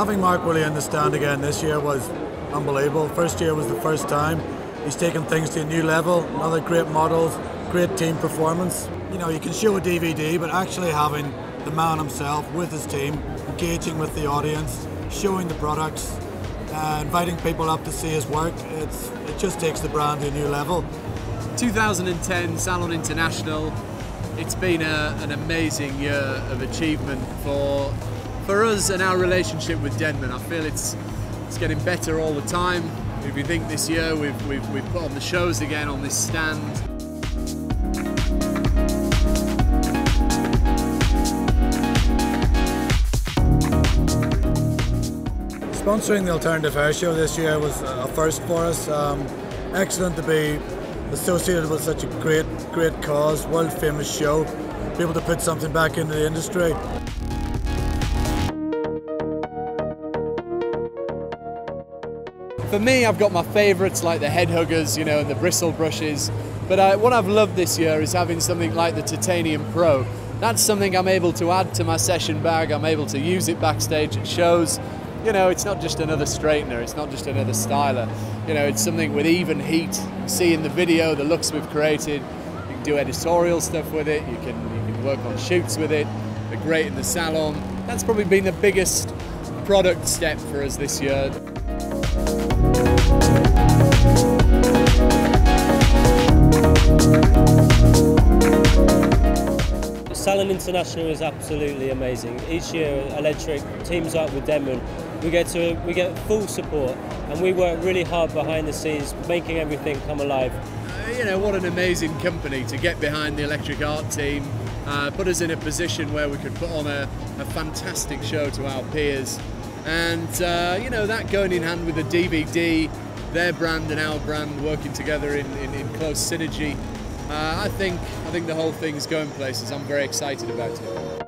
having Mark Woolley in the stand again this year was unbelievable. First year was the first time. He's taken things to a new level. Another great models, great team performance. You know, you can show a DVD, but actually having the man himself with his team, engaging with the audience, showing the products, uh, inviting people up to see his work, it's, it just takes the brand to a new level. 2010 Salon International, it's been a, an amazing year of achievement for for us and our relationship with Denman. I feel it's it's getting better all the time. If you think this year we've, we've, we've put on the shows again on this stand, Sponsoring the Alternative Hair Show this year was a first for us. Um, excellent to be associated with such a great, great cause, world famous show, be able to put something back into the industry. For me, I've got my favourites like the head huggers, you know, and the bristle brushes. But I, what I've loved this year is having something like the Titanium Pro. That's something I'm able to add to my session bag. I'm able to use it backstage at shows. You know, it's not just another straightener. It's not just another styler. You know, it's something with even heat. You see in the video the looks we've created. You can do editorial stuff with it. You can you can work on shoots with it. They're great in the salon. That's probably been the biggest product step for us this year. Salon International is absolutely amazing. Each year, Electric teams up with Denman. We get to we get full support, and we work really hard behind the scenes, making everything come alive. Uh, you know what an amazing company to get behind the Electric Art team, uh, put us in a position where we could put on a, a fantastic show to our peers, and uh, you know that going in hand with the DVD, their brand and our brand working together in, in, in close synergy. Uh, I think I think the whole thing's going places. I'm very excited about it.